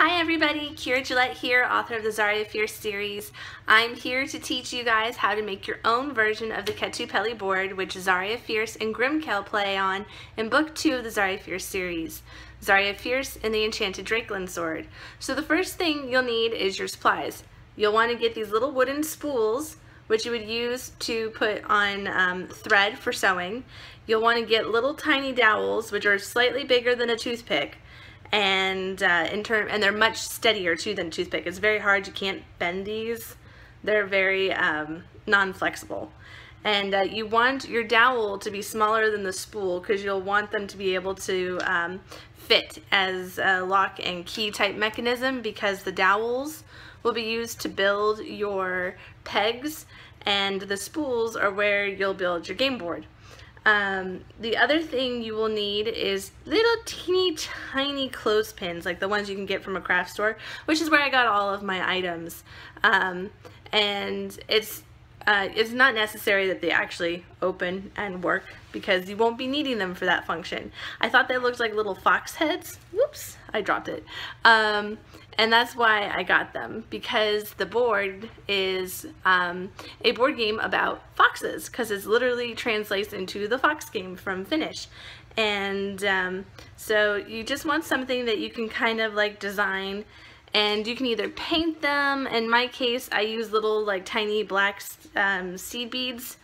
Hi everybody, Keira Gillett here, author of the Zaria Fierce series. I'm here to teach you guys how to make your own version of the Kettupeli board, which Zaria Fierce and Grimkel play on in book two of the Zaria Fierce series. Zaria Fierce and the Enchanted Drakeland Sword. So the first thing you'll need is your supplies. You'll want to get these little wooden spools, which you would use to put on um, thread for sewing. You'll want to get little tiny dowels, which are slightly bigger than a toothpick and uh, in term and they're much steadier too than toothpick. It's very hard. You can't bend these. They're very um, non-flexible. And uh, you want your dowel to be smaller than the spool because you'll want them to be able to um, fit as a lock and key type mechanism because the dowels will be used to build your pegs and the spools are where you'll build your game board. Um, the other thing you will need is little teeny tiny clothespins, like the ones you can get from a craft store, which is where I got all of my items. Um, and it's uh, it's not necessary that they actually open and work because you won't be needing them for that function. I thought they looked like little fox heads. Whoops, I dropped it. Um, and that's why I got them because the board is um, a board game about foxes because it literally translates into the fox game from Finnish. And um, so you just want something that you can kind of like design and you can either paint them. In my case I use little like tiny black um, seed beads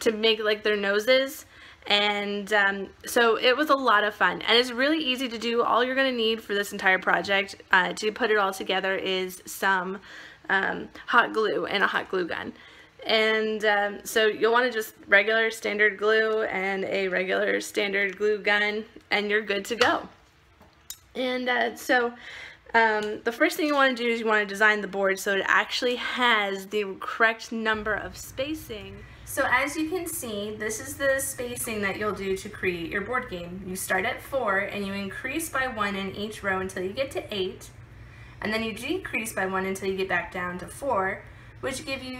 to make like their noses and um, so it was a lot of fun. And it's really easy to do. All you're going to need for this entire project uh, to put it all together is some um, hot glue and a hot glue gun. And um, so you'll want to just regular standard glue and a regular standard glue gun and you're good to go. And uh, so um, the first thing you want to do is you want to design the board so it actually has the correct number of spacing so as you can see, this is the spacing that you'll do to create your board game. You start at four and you increase by one in each row until you get to eight, and then you decrease by one until you get back down to four, which give you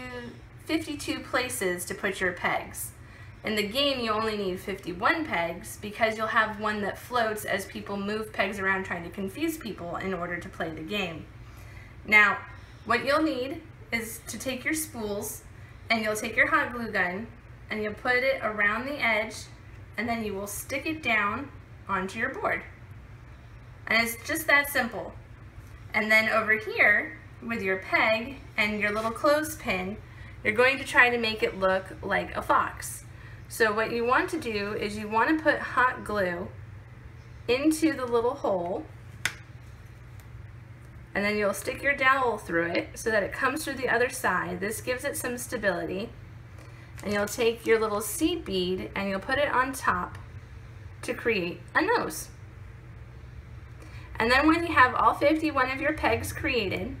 52 places to put your pegs. In the game, you only need 51 pegs because you'll have one that floats as people move pegs around trying to confuse people in order to play the game. Now, what you'll need is to take your spools and you'll take your hot glue gun and you'll put it around the edge and then you will stick it down onto your board. And it's just that simple. And then over here with your peg and your little clothespin, you're going to try to make it look like a fox. So what you want to do is you want to put hot glue into the little hole and then you'll stick your dowel through it so that it comes through the other side. This gives it some stability. And you'll take your little seed bead and you'll put it on top to create a nose. And then when you have all 51 of your pegs created,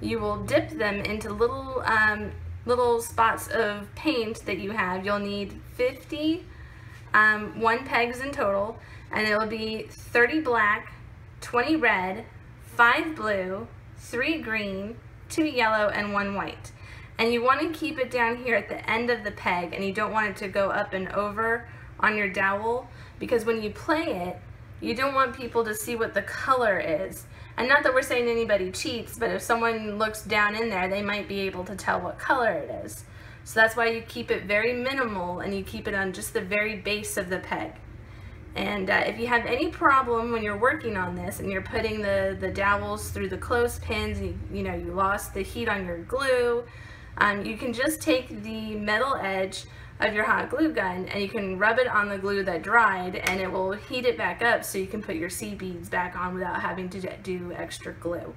you will dip them into little um, little spots of paint that you have. You'll need 50 um, one pegs in total, and it'll be 30 black, 20 red, five blue, three green, two yellow, and one white. And you want to keep it down here at the end of the peg and you don't want it to go up and over on your dowel because when you play it, you don't want people to see what the color is. And not that we're saying anybody cheats, but if someone looks down in there, they might be able to tell what color it is. So that's why you keep it very minimal and you keep it on just the very base of the peg. And uh, if you have any problem when you're working on this and you're putting the, the dowels through the clothespins, you, you know, you lost the heat on your glue, um, you can just take the metal edge of your hot glue gun and you can rub it on the glue that dried and it will heat it back up so you can put your seed beads back on without having to do extra glue.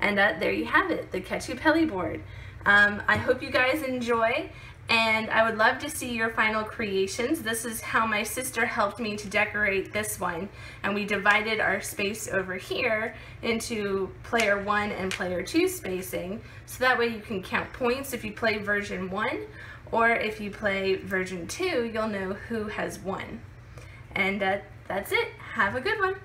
And uh, there you have it, the Kettupeli board. Um, I hope you guys enjoy and I would love to see your final creations. This is how my sister helped me to decorate this one and we divided our space over here into player one and player two spacing so that way you can count points if you play version one or if you play version two you'll know who has won. And uh, that's it. Have a good one.